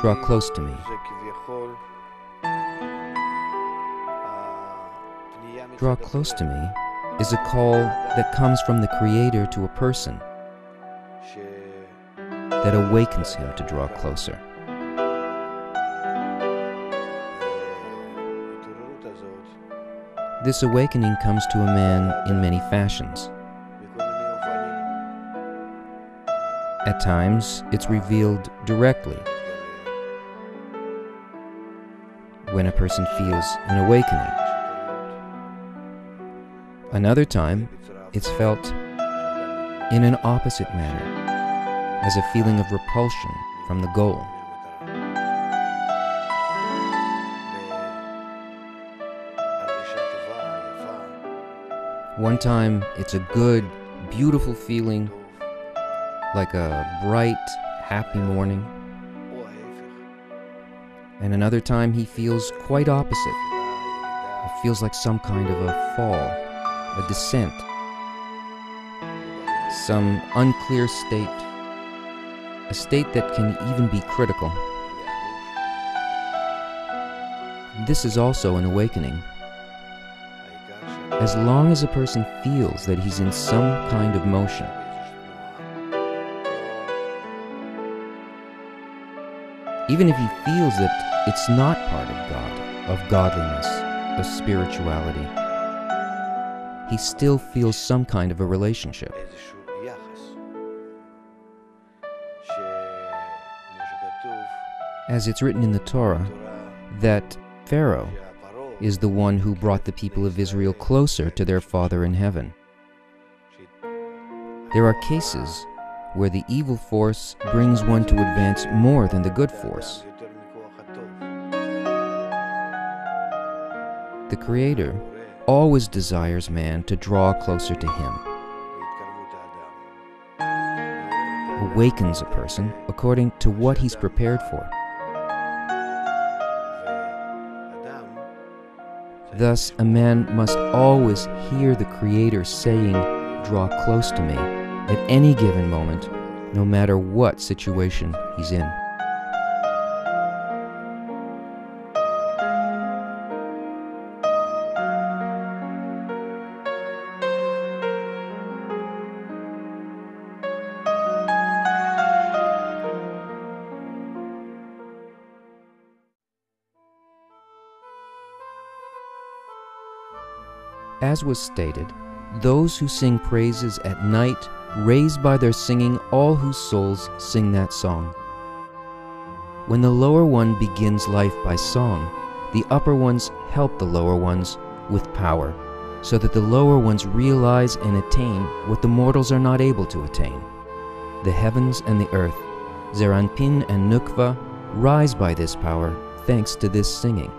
draw close to me. Draw close to me is a call that comes from the Creator to a person that awakens him to draw closer. This awakening comes to a man in many fashions. At times, it's revealed directly when a person feels an awakening. Another time, it's felt in an opposite manner, as a feeling of repulsion from the goal. One time, it's a good, beautiful feeling, like a bright, happy morning. And another time, he feels quite opposite. It feels like some kind of a fall, a descent, some unclear state, a state that can even be critical. This is also an awakening. As long as a person feels that he's in some kind of motion, even if he feels that it's not part of God, of godliness, of spirituality, he still feels some kind of a relationship. As it's written in the Torah, that Pharaoh is the one who brought the people of Israel closer to their Father in heaven. There are cases where the evil force brings one to advance more than the good force. The Creator always desires man to draw closer to Him, awakens a person according to what he's prepared for. Thus, a man must always hear the Creator saying, Draw close to me, at any given moment, no matter what situation he's in. As was stated, those who sing praises at night raise by their singing all whose souls sing that song. When the lower one begins life by song, the upper ones help the lower ones with power, so that the lower ones realize and attain what the mortals are not able to attain. The heavens and the earth, Zeir Anpin and Nukva, rise by this power thanks to this singing.